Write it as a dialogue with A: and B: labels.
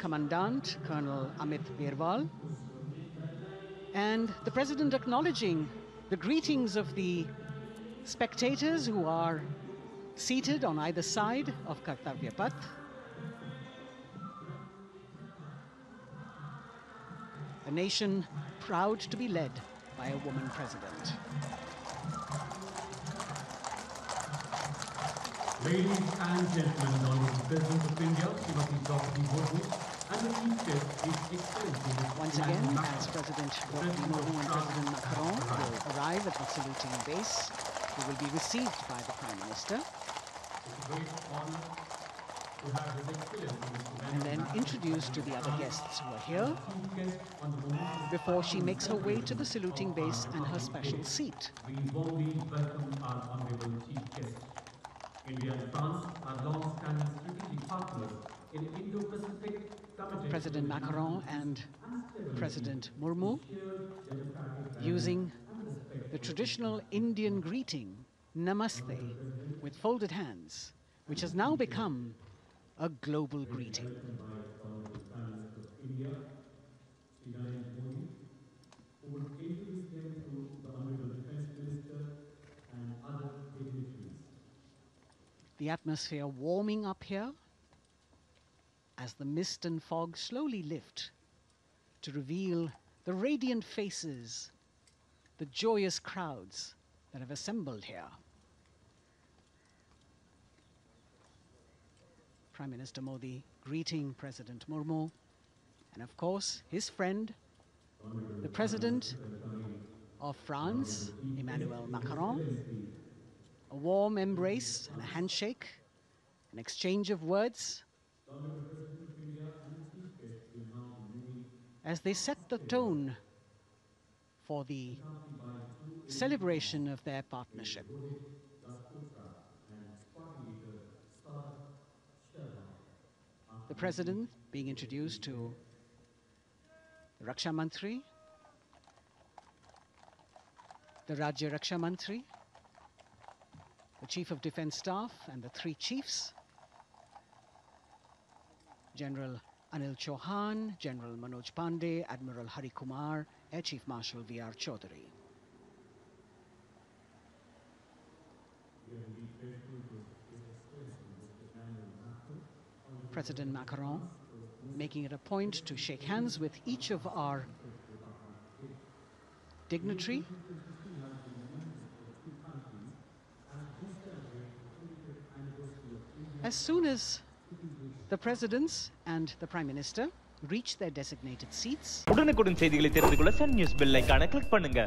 A: Commandant Colonel Amit Birwal, and the President acknowledging the greetings of the spectators who are seated on either side of Kartavya Path. A nation proud to be led by a woman president.
B: Ladies and gentlemen, Honorable President of India, Srimati Draupadi Murmu,
A: Once again,
B: Macron.
A: as President Draupadi Murmu and President Macron will arrive at the saluting base, who will be received by the Prime Minister
B: It's a great honor to have His Excellency Mr.
A: and then introduced to the other guests who are here
B: Chief Guest on the moment
A: before she makes her way to the saluting base and her special seat.
B: we warmly welcome our Honorable Chief Guest. India and France are long-standing strategic partners in Indo-Pacific committed
A: President Macron and President Murmu using the traditional Indian greeting, Namaste, with folded hands, which has now become a global greeting. The atmosphere warming up here as the mist and fog slowly lift to reveal the radiant faces, the joyous crowds that have assembled here. Prime Minister Modi greeting President Murmu, and of course, his friend, the President of France, Emmanuel Macron. A warm embrace and a handshake, an exchange of words as they set the tone for the celebration of their partnership. The President being introduced to the Raksha Mantri, the Rajya Raksha Mantri, the Chief of Defense Staff and the three chiefs, General Anil Chauhan, General Manoj Pandey, Admiral Hari Kumar, Air Chief Marshal V.R. Chaudhary. President Macron making it a point to shake hands with each of our dignitary As soon as the presidents and the prime minister reach their designated seats,
C: உடனுக்குடன் செய்திகளை தெரிந்து கொள்ள Sun news bell ஐகானை click பண்ணுங்க